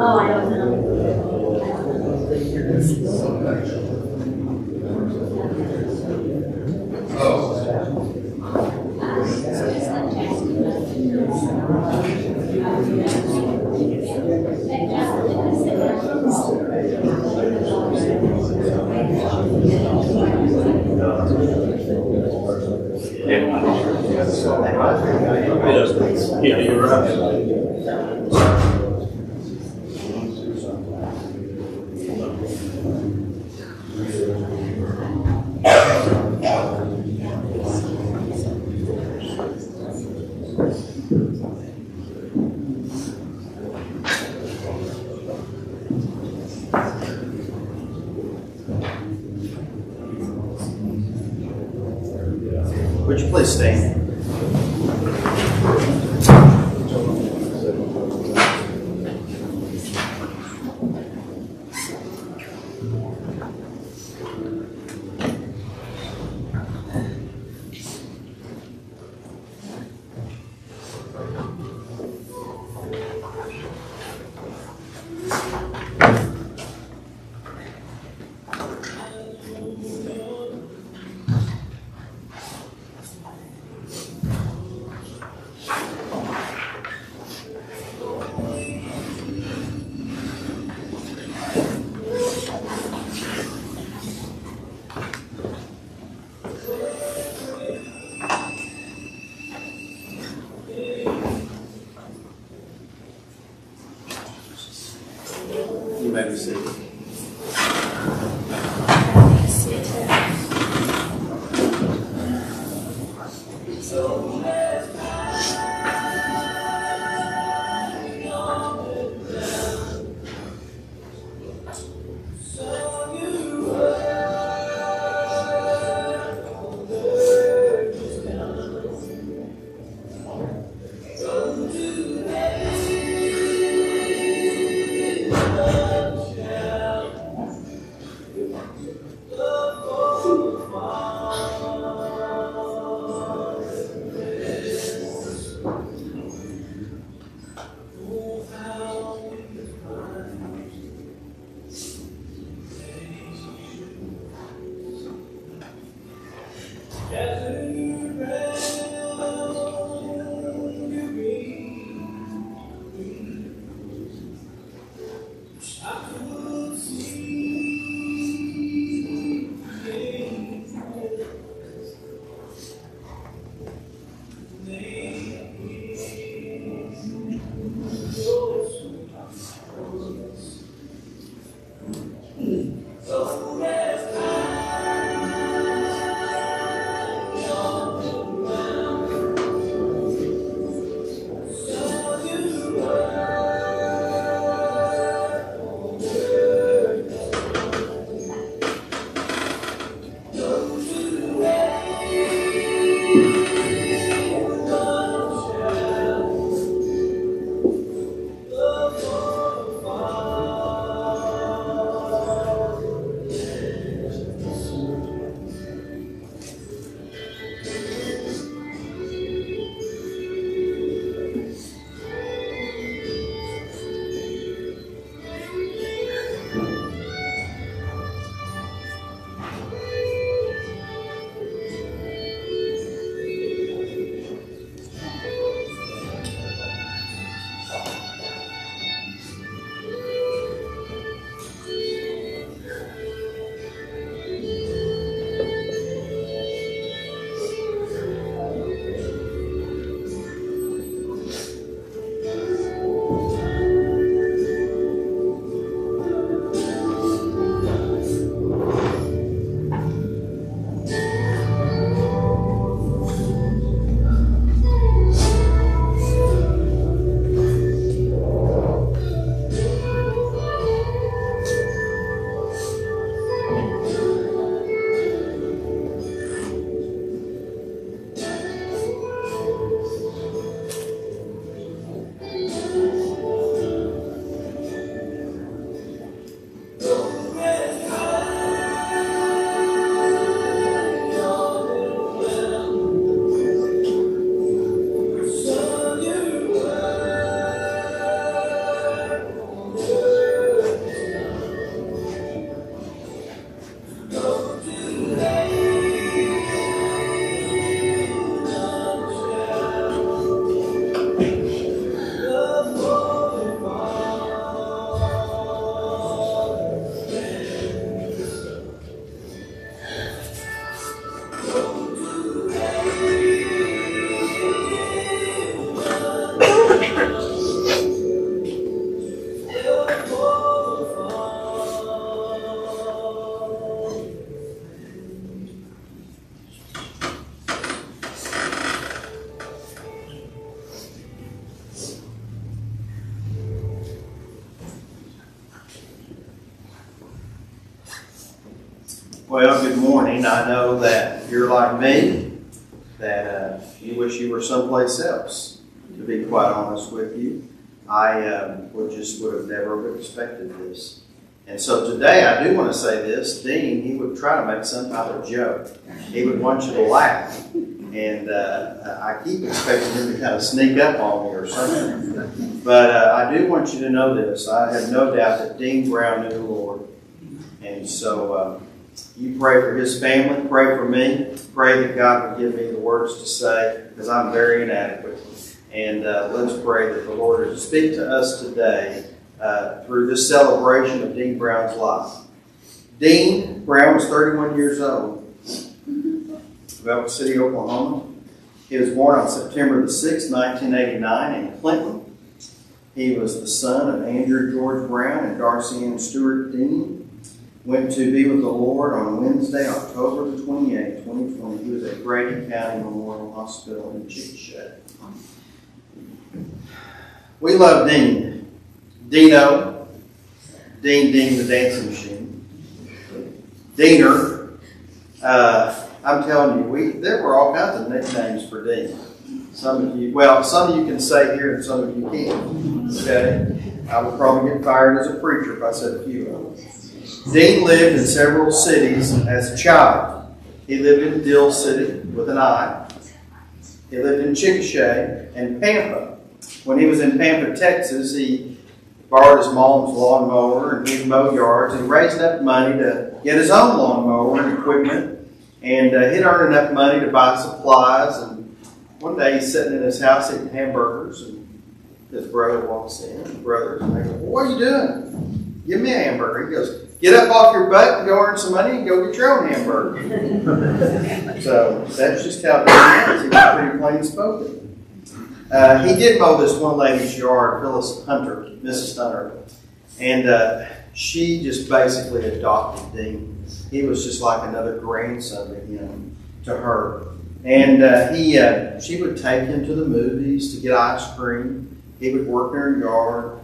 Oh, I don't know. Yeah, you're right. Would you someplace else, to be quite honest with you. I um, would just would have never expected this. And so today I do want to say this. Dean, he would try to make some type of joke. He would want you to laugh. And uh, I keep expecting him to kind of sneak up on me or something. But uh, I do want you to know this. I have no doubt that Dean Brown knew the Lord. And so uh, you pray for his family, pray for me, pray that God would give me the words to say because I'm very inadequate. And uh, let's pray that the Lord would speak to us today uh, through this celebration of Dean Brown's life. Dean Brown was 31 years old, Velvet City, Oklahoma. He was born on September the 6th, 1989 in Clinton. He was the son of Andrew George Brown and Darcy Ann Stewart Dean. Went to be with the Lord on Wednesday, October the 28th, 2020. He was at Grady County Memorial Hospital in Chickasha. We love Dean. Dino. Dean Dean the dancing machine. Diener. Uh, I'm telling you, we there were all kinds of nicknames for Dean. Some of you, well, some of you can say here and some of you can't. Okay? I would probably get fired as a preacher if I said a few of them. Dean lived in several cities as a child. He lived in Dill City with an I. He lived in Chickasha and Pampa. When he was in Pampa, Texas, he borrowed his mom's lawnmower and he'd mow yards and raised enough money to get his own lawnmower and equipment. And uh, he'd earned enough money to buy supplies. And one day he's sitting in his house eating hamburgers and his brother walks in. The brother, and they well, what are you doing? Give me a hamburger. He goes, get up off your butt and go earn some money and go get your own hamburger. so that's just how Dean is. He was pretty plain spoken. Uh, he did mow this one lady's yard, Phyllis Hunter, Mrs. Hunter, and uh, she just basically adopted Dean. He was just like another grandson to him, to her. And uh, he, uh, she would take him to the movies to get ice cream. He would work in her yard.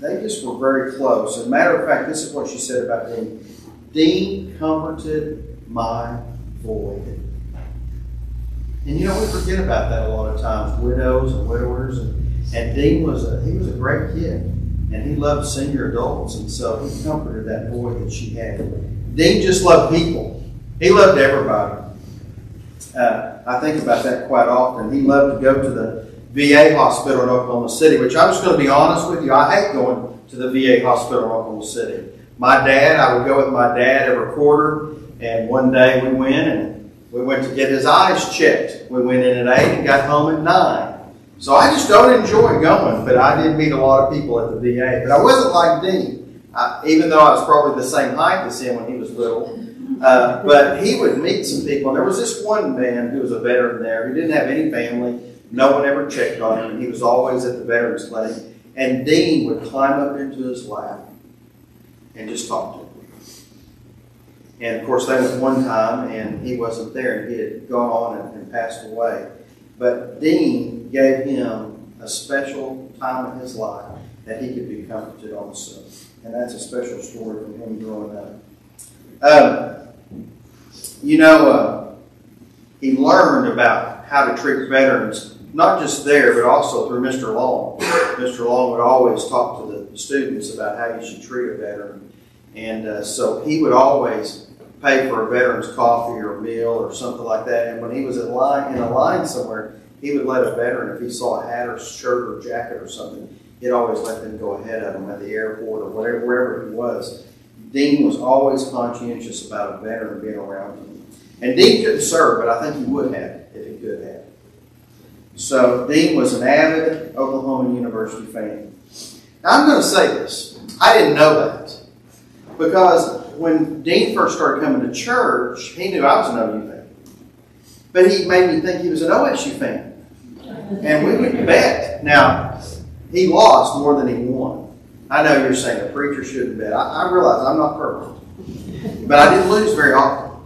They just were very close. As a matter of fact, this is what she said about Dean. Dean comforted my void. And you know, we forget about that a lot of times, widows and widowers. And, and Dean was a he was a great kid, and he loved senior adults, and so he comforted that void that she had. Dean just loved people. He loved everybody. Uh, I think about that quite often. He loved to go to the VA hospital in Oklahoma City, which I'm just going to be honest with you, I hate going to the VA hospital in Oklahoma City. My dad, I would go with my dad every quarter, and one day we went and we went to get his eyes checked. We went in at 8 and got home at 9. So I just don't enjoy going, but I did meet a lot of people at the VA. But I wasn't like Dean, I, even though I was probably the same height as him when he was little. Uh, but he would meet some people. And there was this one man who was a veteran there who didn't have any family. No one ever checked on him. He was always at the Veterans Clinic. And Dean would climb up into his lap and just talk to him. And of course, that was one time, and he wasn't there, and he had gone on and, and passed away. But Dean gave him a special time in his life that he could be comforted also. And that's a special story from him growing up. Um, you know, uh, he learned about how to treat veterans, not just there, but also through Mr. Long. Mr. Long would always talk to the students about how you should treat a veteran. And uh, so he would always pay for a veteran's coffee or meal or something like that. And when he was in line in a line somewhere, he would let a veteran, if he saw a hat or shirt or jacket or something, he'd always let them go ahead of him at the airport or whatever, wherever he was. Dean was always conscientious about a veteran being around him. And Dean couldn't serve, but I think he would have if he could have. So Dean was an avid Oklahoma University fan. Now I'm going to say this. I didn't know that because when Dean first started coming to church, he knew I was an OU fan. But he made me think he was an OSU fan. And we would bet. Now, he lost more than he won. I know you're saying a preacher shouldn't bet. I, I realize I'm not perfect. But I didn't lose very often.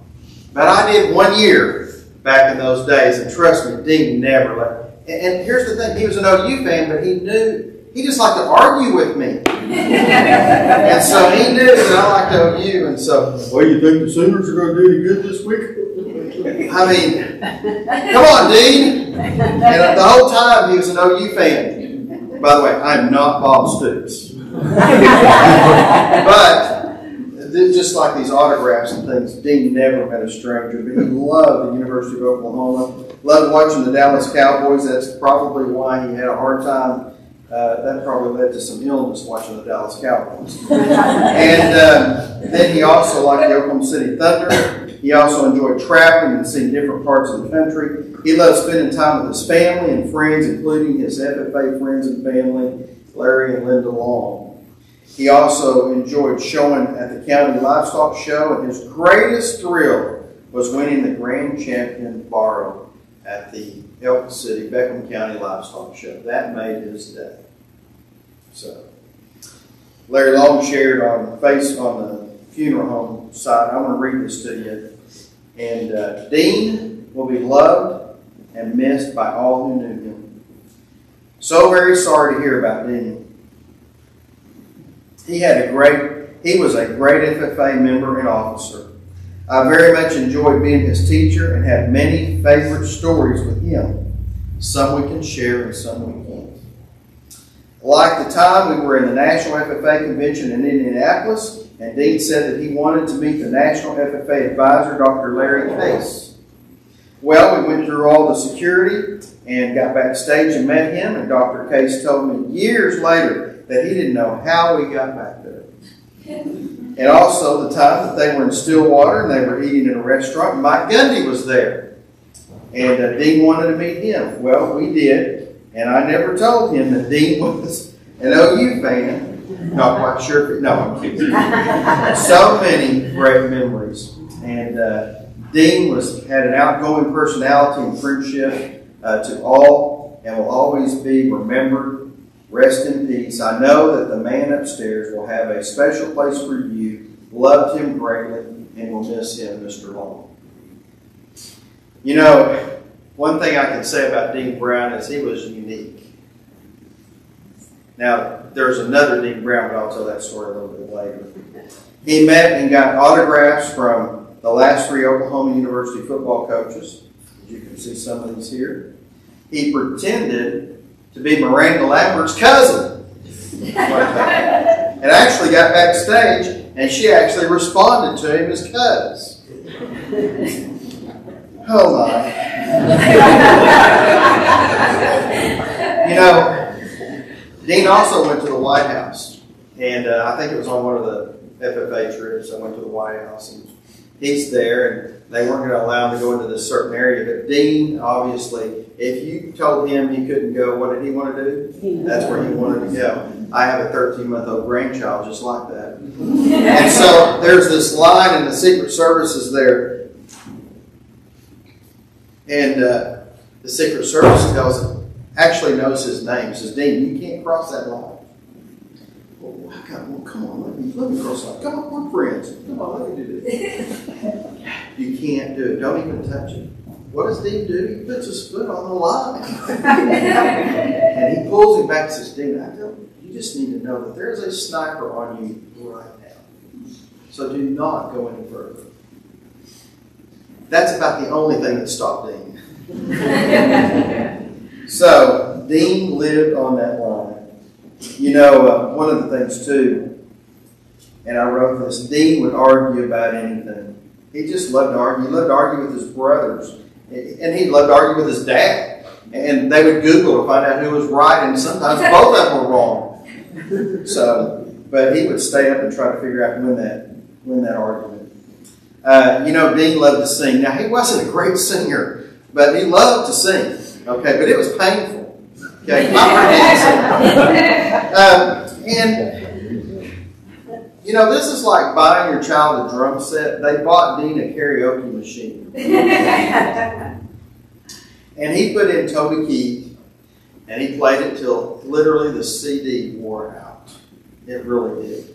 But I did one year back in those days, and trust me, Dean never let. And, and here's the thing: he was an OU fan, but he knew he just liked to argue with me. And so he knew that I liked OU, and so, well, you think the Sooners are going to do any good this week? I mean, come on, Dean. And the whole time he was an OU fan. By the way, I'm not Bob Stoops. But th- just like these autographs and things, Dean never met a stranger, but he loved the University of Oklahoma. Loved watching the Dallas Cowboys. That's probably why he had a hard time. Uh, that probably led to some illness watching the Dallas Cowboys. and um, then he also liked the Oklahoma City Thunder. He also enjoyed traveling and seeing different parts of the country. He loved spending time with his family and friends, including his FFA friends and family, Larry and Linda Long. He also enjoyed showing at the county livestock show, and his greatest thrill was winning the grand champion barrow at the Elk City Beckham County Livestock Show. That made his day. So, Larry Long shared on face on the funeral home side. I'm going to read this to you. And uh, Dean will be loved and missed by all who knew him. So very sorry to hear about Dean. He had a great, he was a great FFA member and officer. I very much enjoyed being his teacher and had many favorite stories with him. Some we can share and some we can't. Like the time we were in the National FFA Convention in Indianapolis, and Dean said that he wanted to meet the National FFA advisor, Dr. Larry Case. Well, we went through all the security and got backstage and met him, and Dr. Case told me years later that he didn't know how we got back there. And also the time that they were in Stillwater and they were eating in a restaurant, Mike Gundy was there. And uh, Dean wanted to meet him. Well, we did, and I never told him that Dean was an OU fan. Not quite sure if, no, I'm kidding. so many great memories. And uh, Dean was had an outgoing personality and friendship uh, to all and will always be remembered. Rest in peace. I know that the man upstairs will have a special place for you. Loved him greatly and will miss him, Mr. Long. You know, one thing I can say about Dean Brown is he was unique. Now, there's another Dean Brown, but I'll tell that story a little bit later. He met and got autographs from the last three Oklahoma University football coaches. You can see some of these here. He pretended to be Miranda Lambert's cousin. and actually got backstage, and she actually responded to him as cuz. Oh my. you know, Dean also went to the White House, and uh, I think it was on one of the FFA trips. I went to the White House, and he's there, and they weren't going to allow him to go into this certain area. But Dean, obviously, if you told him he couldn't go, what did he want to do? That's where he wanted to go. I have a 13 month old grandchild just like that. And so there's this line, and the Secret Service is there. And uh, the Secret Service tells him, actually knows his name, says, Dean, you can't cross that line. Well, I got, well come on, let me, let me cross the line. Come on, we're friends. Come on, let me do this. you can't do it. Don't even touch it. What does Dean do? He puts his foot on the line. and he pulls him back and says, Dean, I tell you, you just need to know that there's a sniper on you right now. So do not go any further. That's about the only thing that stopped Dean. so Dean lived on that line. You know, uh, one of the things too, and I wrote this, Dean would argue about anything. He just loved to argue. He loved to argue with his brothers. And he loved to argue with his dad. And they would Google to find out who was right, and sometimes both of them were wrong. So, but he would stay up and try to figure out when that win that argument. Uh, you know, Dean loved to sing. Now, he wasn't a great singer, but he loved to sing. Okay, but it was painful. Okay, um, and you know, this is like buying your child a drum set. They bought Dean a karaoke machine, and he put in Toby Keith, and he played it till literally the CD wore out. It really did.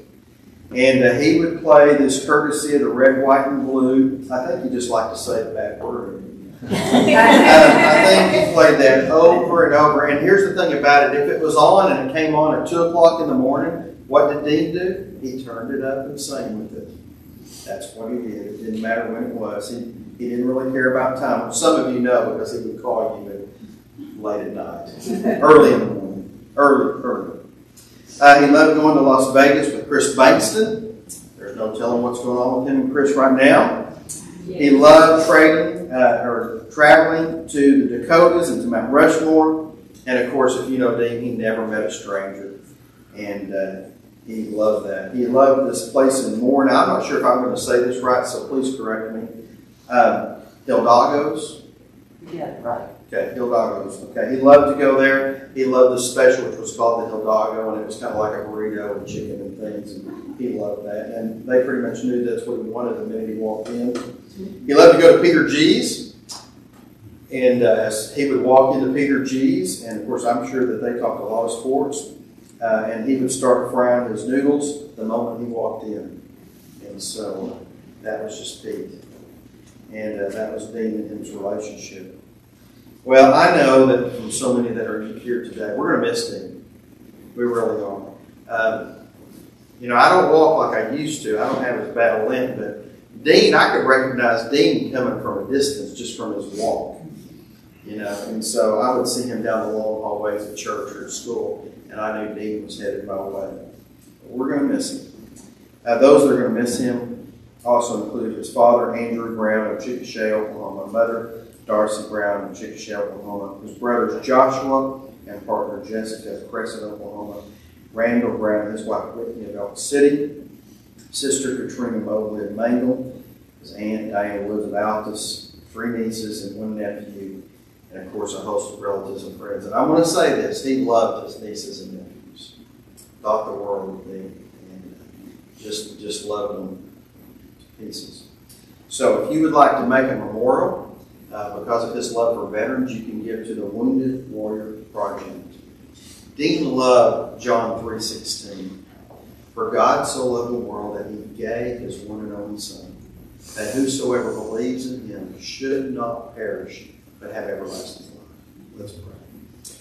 And uh, he would play this courtesy of the red, white, and blue. I think he just liked to say the bad word. Uh, I think he played that over and over. And here's the thing about it: if it was on and it came on at two o'clock in the morning, what did Dean do? He turned it up and sang with it. That's what he did. It didn't matter when it was. He he didn't really care about time. Some of you know because he would call you at late at night, early in the morning, early, early. Uh, he loved going to Las Vegas with Chris Bankston. There's no telling what's going on with him and Chris right now. He loved trading uh, or traveling to the Dakotas and to Mount Rushmore. And of course, if you know Dean, he never met a stranger. And uh, he loved that. He loved this place in more. Now, I'm not sure if I'm going to say this right, so please correct me. Um, Hildagos. Yeah, right. Okay, Hildagos. Okay, he loved to go there. He loved the special, which was called the Hildago, and it was kind of like a burrito and chicken and things. And he loved that. And they pretty much knew that's what he wanted the minute he walked in. He loved to go to Peter G's. And uh, as he would walk into Peter G's, and of course, I'm sure that they talked a lot of sports. Uh, and he would start frying his noodles the moment he walked in. And so uh, that was just Pete. And uh, that was Dean and his relationship. Well, I know that from so many that are here today, we're going to miss Dean. We really are. Um, you know, I don't walk like I used to. I don't have as bad a limp, but Dean, I could recognize Dean coming from a distance just from his walk. You know, and so I would see him down the long hallways at church or at school, and I knew Dean was headed my way. But we're going to miss him. Those that are going to miss him also include his father, Andrew Brown of Chickasha, Oklahoma, mother, Darcy Brown of Chickasha, Oklahoma, his brothers Joshua and partner Jessica of Crescent, Oklahoma, Randall Brown and his wife Whitney of Elk City, sister Katrina Mobley of Mangum, his aunt Diana Woods of Altus, three nieces and one nephew, and of course a host of relatives and friends. And I want to say this: he loved his nieces and nephews, thought the world of them, and uh, just just loved them to pieces. So, if you would like to make a memorial uh, because of his love for veterans, you can give to the Wounded Warrior Project. Dean loved John 3.16. For God so loved the world that he gave his one and only Son, that whosoever believes in him should not perish, but have everlasting life. Let's pray.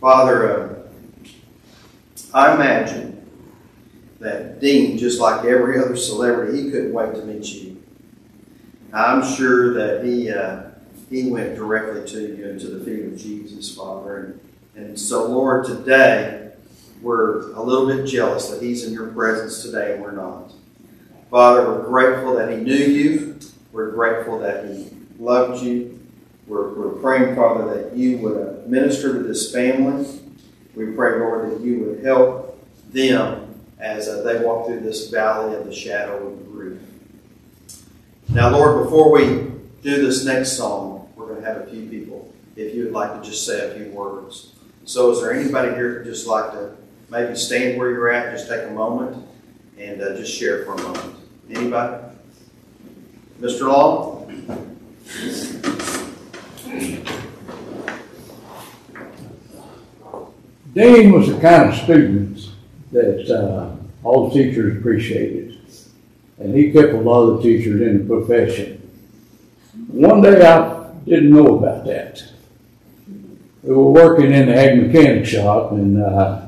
Father, uh, I imagine that Dean, just like every other celebrity, he couldn't wait to meet you. I'm sure that he uh, he went directly to you and to the feet of Jesus, Father. And, and so, Lord, today we're a little bit jealous that he's in your presence today and we're not. Father, we're grateful that he knew you. We're grateful that he loved you. We're, we're praying, Father, that you would minister to this family. We pray, Lord, that you would help them as uh, they walk through this valley of the shadow of grief. Now, Lord, before we do this next song, we're going to have a few people, if you would like to just say a few words. So, is there anybody here who'd just like to maybe stand where you're at, just take a moment, and uh, just share for a moment? Anybody? Mr. Long? Dean was the kind of student that uh, all the teachers appreciated. And he kept a lot of the teachers in the profession. One day I didn't know about that. We were working in the ag mechanic shop and uh,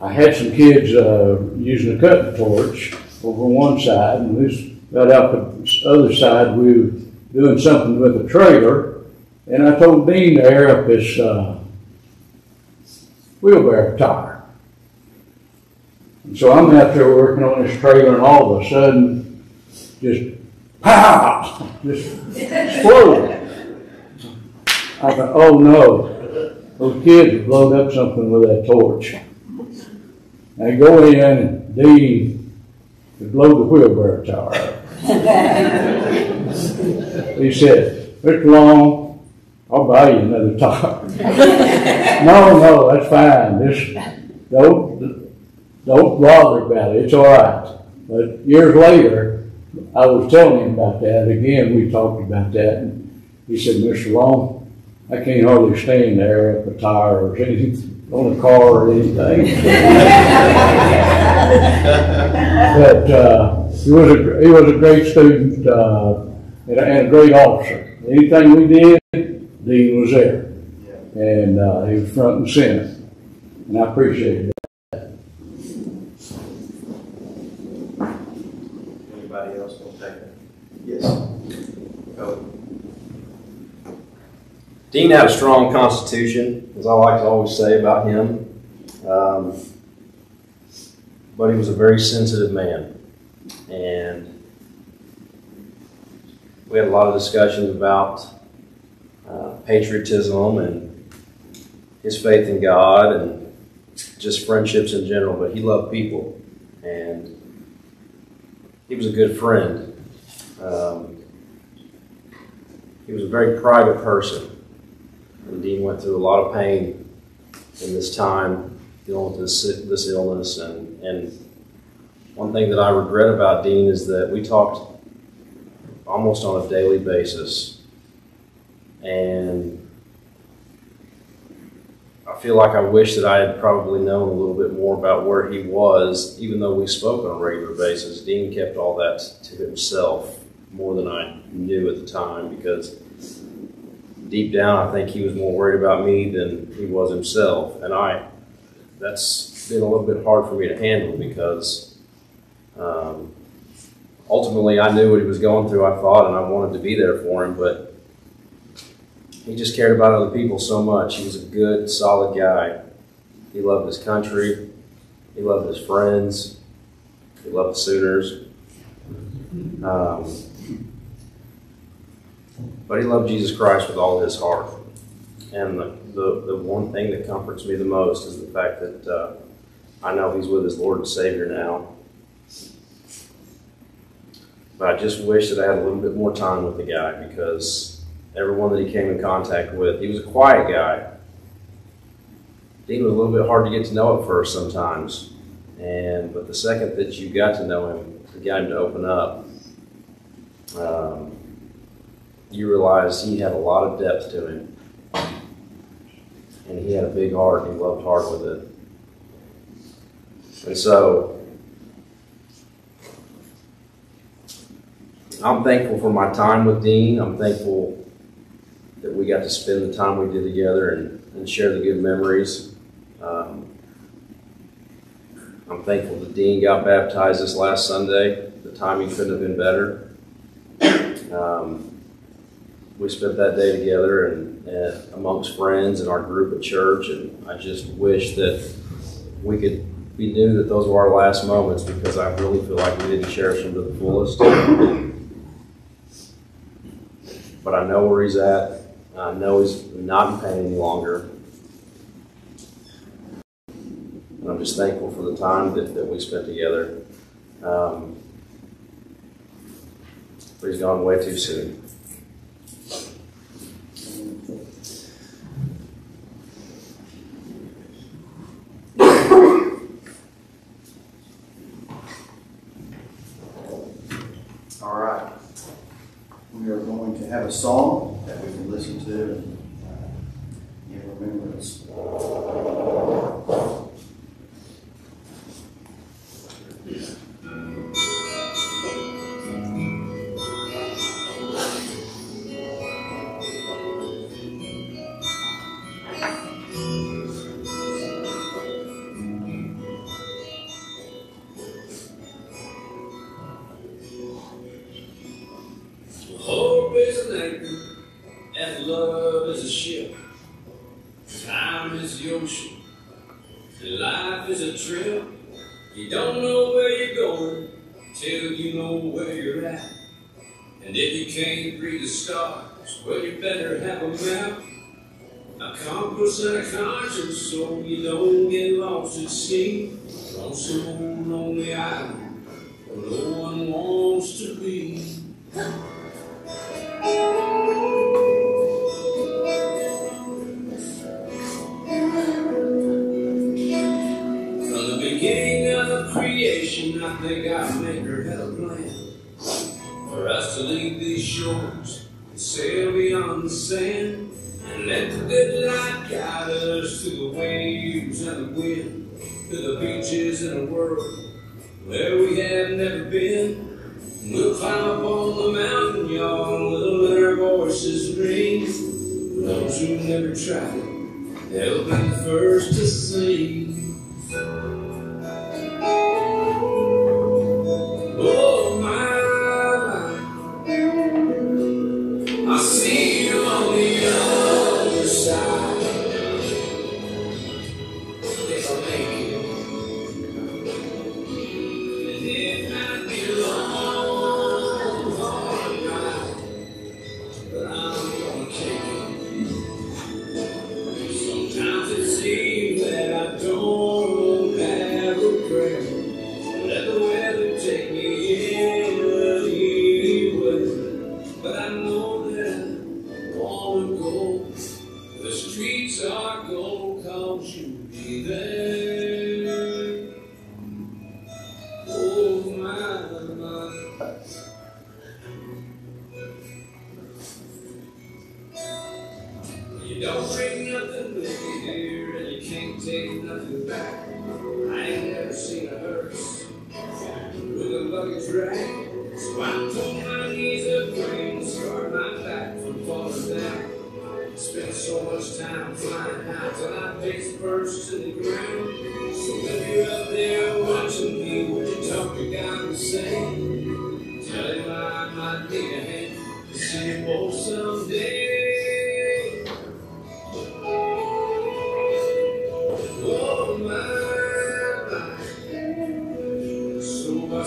I had some kids uh, using a cutting torch over one side and this right out the other side we were doing something with a trailer and I told Dean to air up this uh, wheelbarrow tire. And so I'm out there working on this trailer, and all of a sudden, just pow, just exploded. I thought, oh no, those kids have blown up something with that torch. They go in, and Dean had blown the wheelbarrow tire up. he said, Mr. Long, I'll buy you another tire. no, no, that's fine. Just don't don't bother about it. It's all right. But years later, I was telling him about that. Again, we talked about that, and he said, "Mr. Long, I can't hardly stand there at the tire or anything on a car or anything." but uh, he was a he was a great student. Uh, and a, and a great officer. Anything we did, Dean was there. And, uh, he was front and center. And I appreciate it. Anybody else want to take it? Yes. Go. Dean had a strong constitution, as I like to always say about him. Um, but he was a very sensitive man. And we had a lot of discussions about uh, patriotism and his faith in God and just friendships in general. But he loved people. And he was a good friend. Um, he was a very private person. And Dean went through a lot of pain in this time dealing with this, this illness. And, and one thing that I regret about Dean is that we talked almost on a daily basis. And I feel like I wish that I had probably known a little bit more about where he was, even though we spoke on a regular basis. Dean kept all that to himself more than I knew at the time because deep down, I think he was more worried about me than he was himself. And I, that's been a little bit hard for me to handle because um, ultimately I knew what he was going through, I thought, and I wanted to be there for him, but he just cared about other people so much. He was a good, solid guy. He loved his country, he loved his friends, he loved the Sooners. Um, but he loved Jesus Christ with all his heart. And the, the, the one thing that comforts me the most is the fact that uh, I know he's with his Lord and Savior now. But I just wish that I had a little bit more time with the guy because everyone that he came in contact with, he was a quiet guy. Dean was a little bit hard to get to know at first sometimes. And but the second that you got to know him, you got him to open up, um, you realize he had a lot of depth to him. And he had a big heart, and he loved hard with it. And so, I'm thankful for my time with Dean. I'm thankful that we got to spend the time we did together and, and share the good memories. Um, I'm thankful that Dean got baptized this last Sunday. The timing couldn't have been better. Um, we spent that day together and, and amongst friends and our group at church, and I just wish that we could we knew that those were our last moments because I really feel like we didn't cherish them to the fullest. But I know where he's at. I know he's not in pain any longer. And I'm just thankful for the time that, that we spent together. Um, but he's gone way too soon. All right. We are going to have a song that we can listen to and, uh, in. Voices ring. Those who never tried they'll be the first to sing.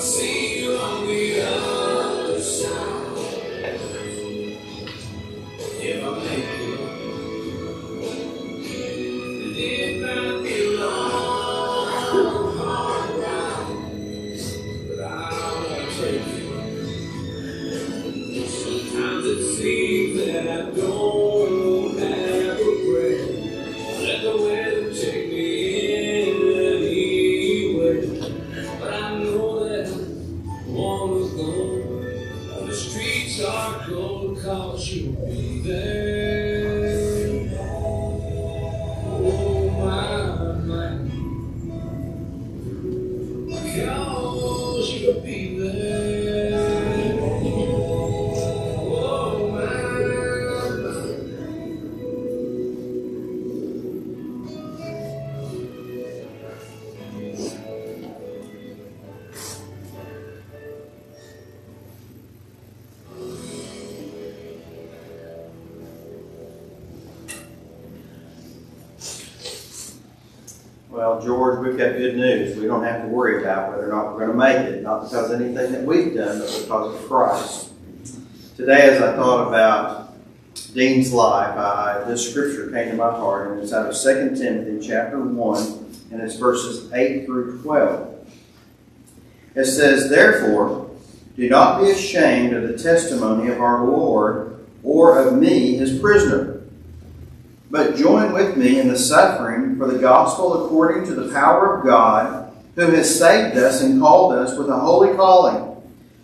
See George, we've got good news. We don't have to worry about whether or not we're going to make it, not because of anything that we've done, but because of Christ. Today, as I thought about Dean's life, I, this scripture came to my heart, and it's out of 2 Timothy chapter 1, and it's verses 8 through 12. It says, Therefore, do not be ashamed of the testimony of our Lord or of me, his prisoner but join with me in the suffering for the gospel according to the power of God, who has saved us and called us with a holy calling,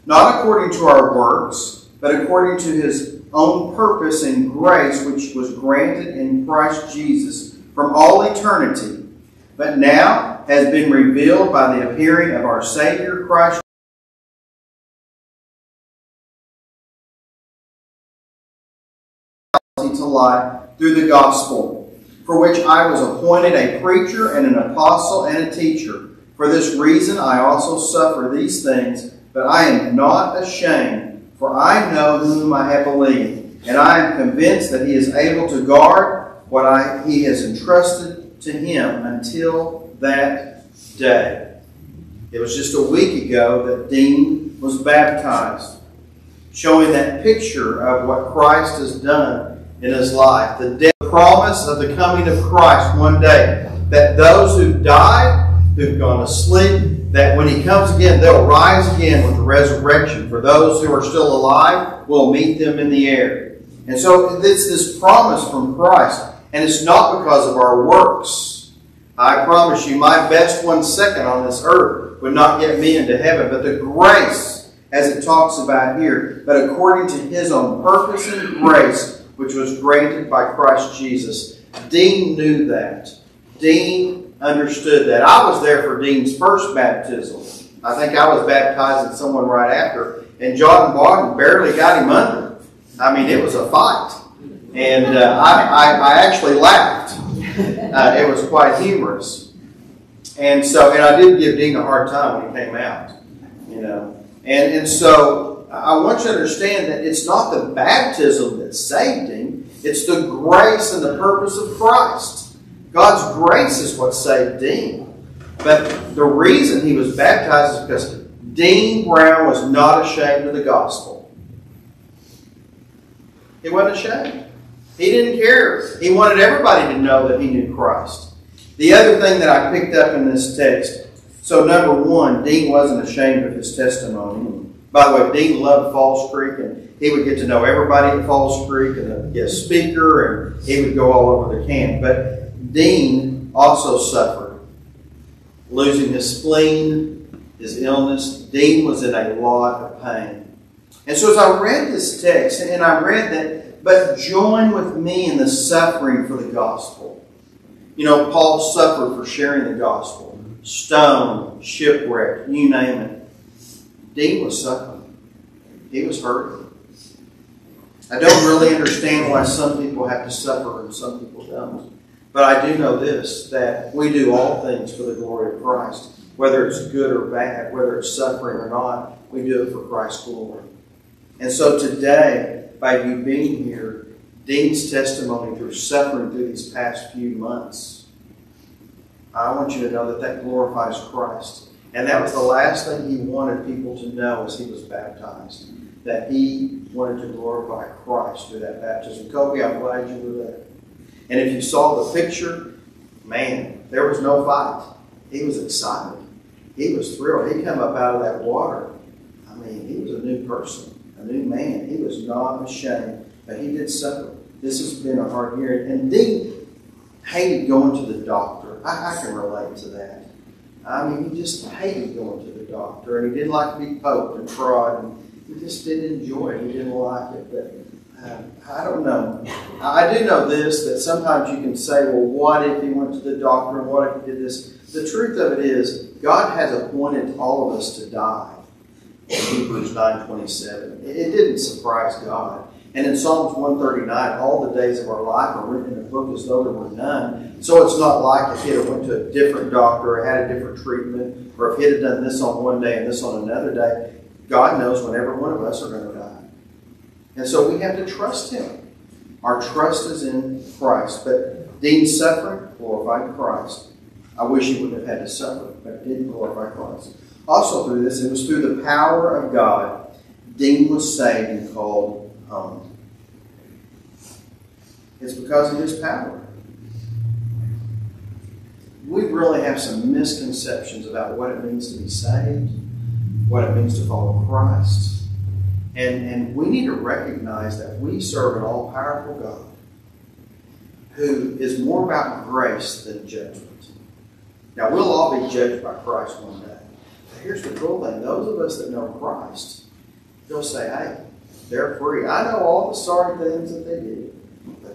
not according to our works, but according to his own purpose and grace, which was granted in Christ Jesus from all eternity, but now has been revealed by the appearing of our Savior Christ. to through the gospel, for which I was appointed a preacher and an apostle and a teacher. For this reason I also suffer these things, but I am not ashamed, for I know whom I have believed, and I am convinced that he is able to guard what I, he has entrusted to him until that day. It was just a week ago that Dean was baptized, showing that picture of what Christ has done in his life. The death, promise of the coming of Christ one day. That those who died, who've gone to sleep, that when he comes again, they'll rise again with the resurrection. For those who are still alive, we'll meet them in the air. And so it's this promise from Christ. And it's not because of our works. I promise you, my best one second on this earth would not get me into heaven. But the grace, as it talks about here, but according to his own purpose and grace, which was granted by Christ Jesus. Dean knew that. Dean understood that. I was there for Dean's first baptism. I think I was baptizing someone right after. and John Barton barely got him under. I mean, it was a fight. And uh, I, I, I actually laughed. Uh, it was quite humorous. And so, and I did give Dean a hard time when he came out, you know. And, and so I want you to understand that it's not the baptism that saved him, it's the grace and the purpose of Christ. God's grace is what saved Dean. But the reason he was baptized is because Dean Brown was not ashamed of the gospel. He wasn't ashamed. He didn't care. He wanted everybody to know that he knew Christ. The other thing that I picked up in this text, so number one, Dean wasn't ashamed of his testimony. By the way, Dean loved Falls Creek, and he would get to know everybody at Falls Creek and a guest speaker, and he would go all over the camp. But Dean also suffered, losing his spleen, his illness. Dean was in a lot of pain. And so as I read this text, and I read that, but join with me in the suffering for the gospel. You know, Paul suffered for sharing the gospel. Stone, shipwreck, you name it. Dean was suffering. He was hurting. I don't really understand why some people have to suffer and some people don't. But I do know this that we do all things for the glory of Christ. Whether it's good or bad, whether it's suffering or not, we do it for Christ's glory. And so today, by you being here, Dean's testimony through suffering through these past few months, I want you to know that that glorifies Christ. And that was the last thing he wanted people to know as he was baptized. That he wanted to glorify Christ through that baptism. Kobe, I'm glad you were there. And if you saw the picture, man, there was no fight. He was excited. He was thrilled. He came up out of that water. I mean, he was a new person, a new man. He was not ashamed, but he did suffer. This has been a hard year. And Dean hated going to the doctor. I, I can relate to that. I mean, he just hated going to the doctor, and he didn't like to be poked and prod, and he just didn't enjoy it. He didn't like it, but uh, I don't know. I do know this that sometimes you can say, well, what if he went to the doctor, and what if he did this? The truth of it is, God has appointed all of us to die. In Hebrews 9.27. It, it didn't surprise God. And in Psalms 139, all the days of our life are written in a book as though there were none. So it's not like if he had went to a different doctor or had a different treatment, or if he had done this on one day and this on another day. God knows when every one of us are going to die. And so we have to trust him. Our trust is in Christ. But Dean's suffering glorified Christ. I wish he wouldn't have had to suffer, but it did glorify Christ. Also through this, it was through the power of God, Dean was saved and called home. It's because of his power. We really have some misconceptions about what it means to be saved, what it means to follow Christ. And, and we need to recognize that we serve an all powerful God who is more about grace than judgment. Now, we'll all be judged by Christ one day. But here's the cool thing those of us that know Christ, they'll say, hey, they're free. I know all the sorry things that they did,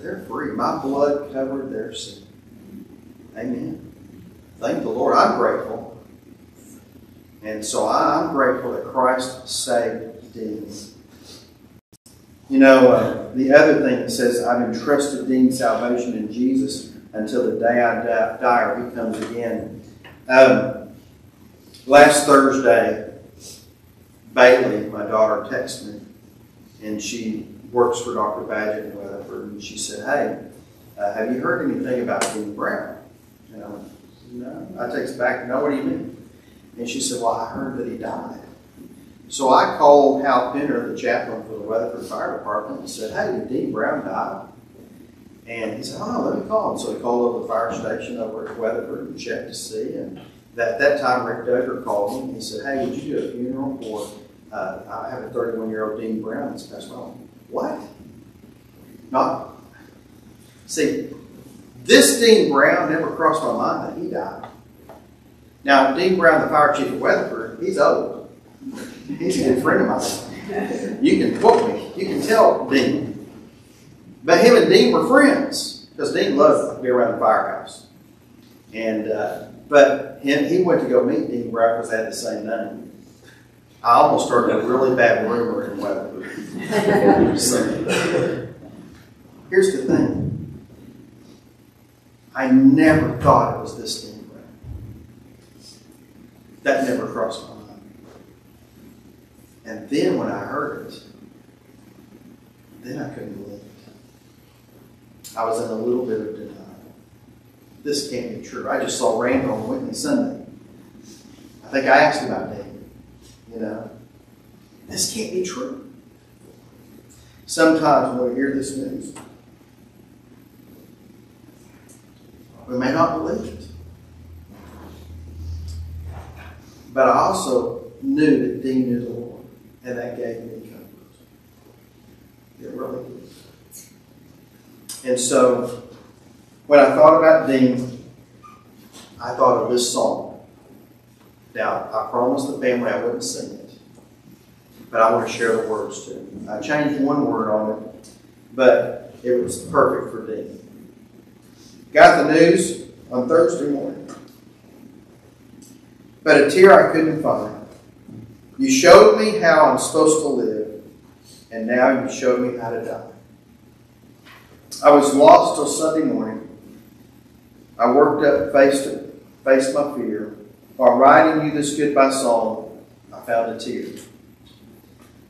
they're free. My blood covered their sin. Amen. Thank the Lord. I'm grateful. And so I'm grateful that Christ saved Dean. You know, uh, the other thing that says, I've entrusted Dean's salvation in Jesus until the day I die or he comes again. Um, last Thursday, Bailey, my daughter, texted me, and she works for Dr. Badgett and she said, Hey, uh, have you heard anything about Dean Brown? And I went, No. I text back, No, what do you mean? And she said, Well, I heard that he died. So I called Hal Pinner, the chaplain for the Weatherford Fire Department, and said, Hey, did Dean Brown die? And he said, Oh, let me call him. So he called over the fire station over at Weatherford and checked to see. And that, that time, Rick Dugger called me and he said, Hey, would you do a funeral for, uh, I have a 31 year old Dean Brown that's passed away. What? Not. See, this Dean Brown never crossed my mind that he died. Now, Dean Brown, the fire chief of Weatherford, he's old. He's a good friend of mine. You can quote me. You can tell Dean. But him and Dean were friends because Dean loved to be around the firehouse. And uh, but him, he went to go meet Dean Brown because they had the same name. I almost started a really bad rumor in Weatherford. Here's the thing. I never thought it was this thing. That never crossed my mind. And then when I heard it, then I couldn't believe it. I was in a little bit of denial. This can't be true. I just saw Randall on Whitney Sunday. I think I asked about David. You know, this can't be true. Sometimes when we hear this news, we may not believe it. But I also knew that Dean knew the Lord, and that gave me comfort. It really did. And so, when I thought about Dean, I thought of this song. Now, I promised the family I wouldn't sing it, but I want to share the words to too. I changed one word on it, but it was perfect for Dean. Got the news on Thursday morning, but a tear I couldn't find. You showed me how I'm supposed to live, and now you showed me how to die. I was lost till Sunday morning. I worked up, faced faced my fear. While writing you this goodbye song, I found a tear.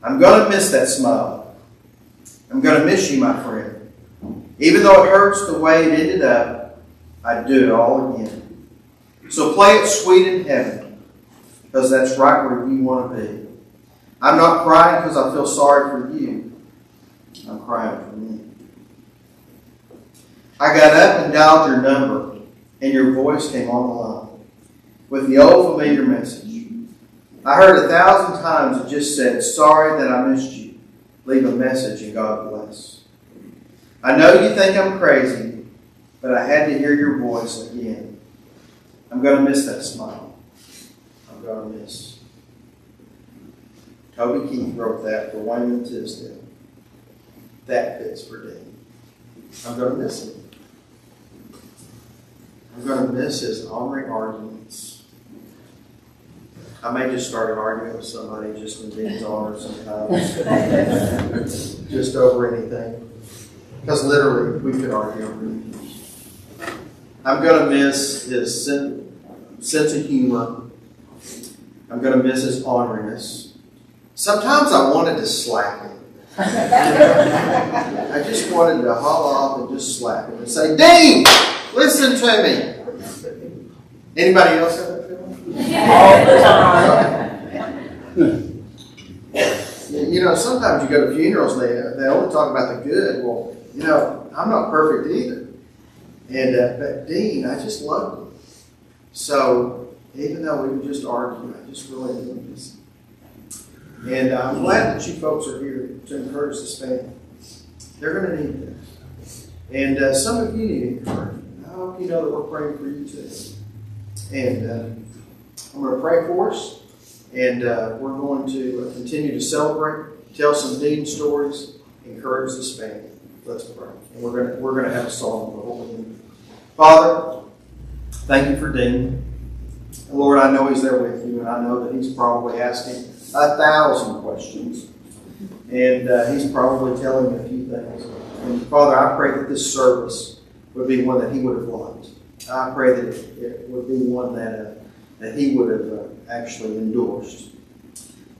I'm going to miss that smile. I'm going to miss you, my friend. Even though it hurts the way it ended up, I'd do it all again. So play it sweet in heaven, because that's right where you want to be. I'm not crying because I feel sorry for you. I'm crying for me. I got up and dialed your number, and your voice came on the line with the old familiar message. I heard a thousand times it just said, Sorry that I missed you. Leave a message and God bless. I know you think I'm crazy, but I had to hear your voice again. I'm going to miss that smile. I'm going to miss. Toby Keith wrote that for Wayman Tisdale. That fits for Dean. I'm going to miss him. I'm going to miss his honoring arguments. I may just start an argument with somebody just in Dean's honor sometimes. just over anything. Because literally, we could argue over. I'm going to miss his sen- sense of humor. I'm going to miss his honoriness. Sometimes I wanted to slap him. I just wanted to haul off and just slap him and say, Dean, listen to me. Anybody else have that feeling? You know, sometimes you go to funerals, they, they only talk about the good. Well, you know, I'm not perfect either. And uh, but Dean, I just loved him. So even though we would just argue, I just really enjoyed this. And I'm glad that you folks are here to encourage this family. They're going to need this. And uh, some of you need encouragement. I hope you know that we're praying for you too. And uh, I'm going to pray for us. And uh, we're going to uh, continue to celebrate, tell some Dean stories, encourage this family. Let's pray. And we're going to, we're to have a song. of Holy Hymn. Father, thank you for Dean. Lord, I know he's there with you, and I know that he's probably asking a thousand questions. And uh, he's probably telling a few things. And Father, I pray that this service would be one that he would have liked. I pray that it, it would be one that, uh, that he would have uh, actually endorsed.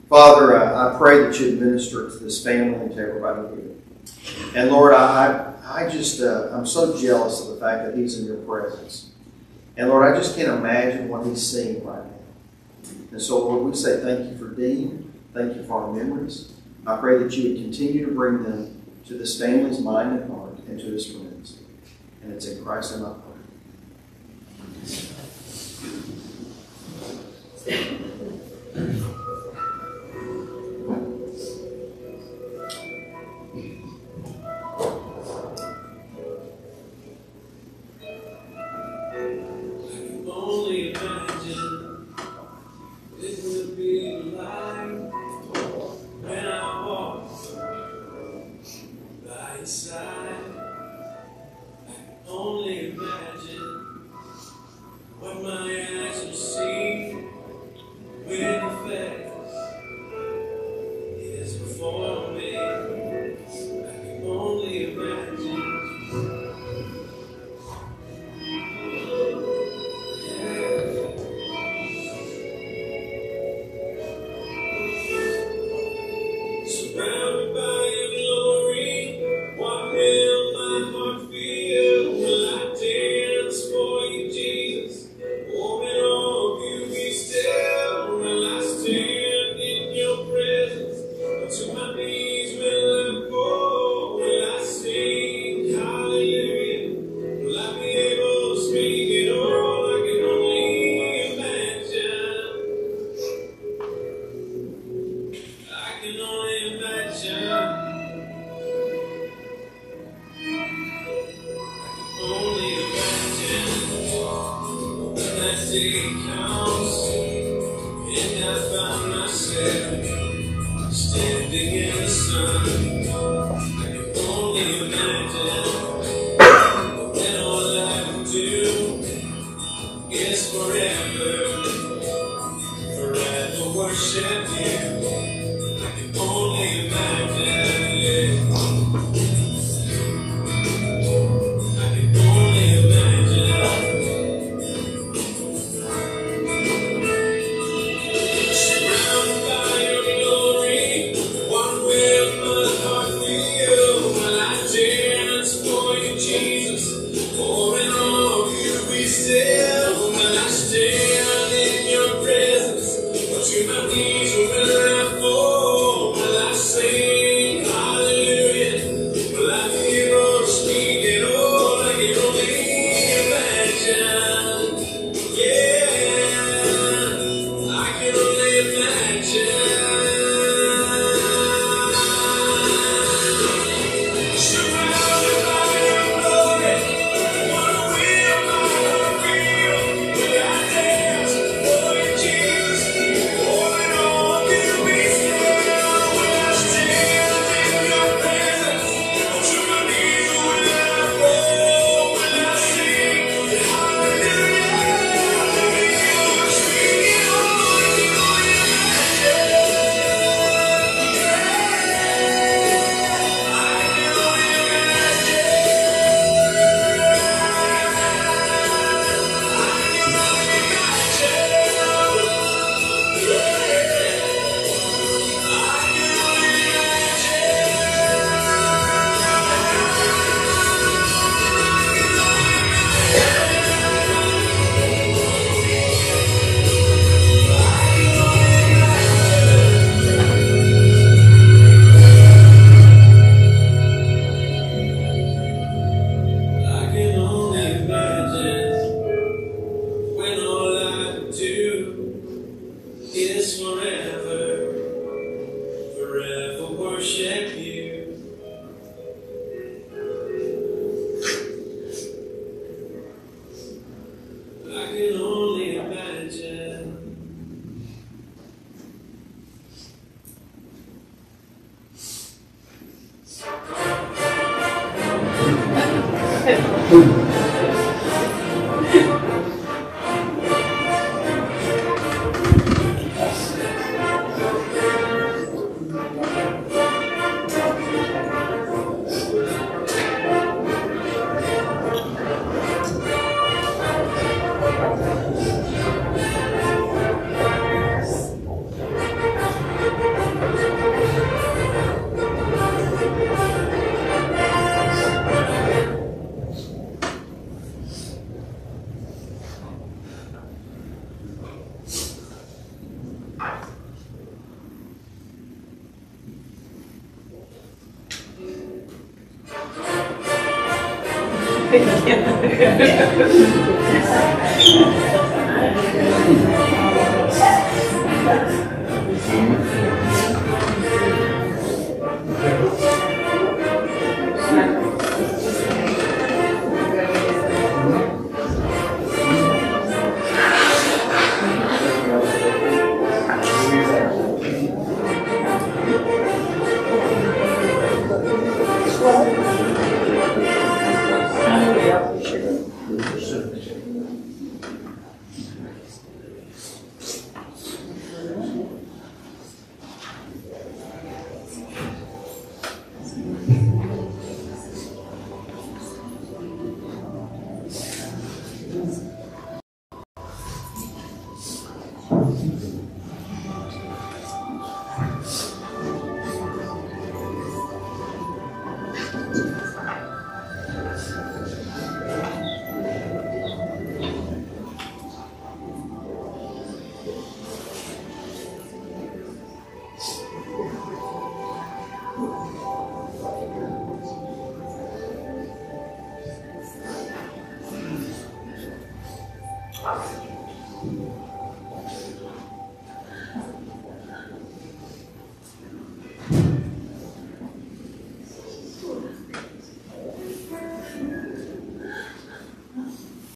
Father, uh, I pray that you administer to this family and to everybody here. And Lord, I, I, just, uh, I'm so jealous of the fact that he's in your presence. And Lord, I just can't imagine what he's seeing right now. And so, Lord, we say thank you for Dean. Thank you for our memories. I pray that you would continue to bring them to this family's mind and heart and to his friends. And it's in Christ's name I pray. Thank you.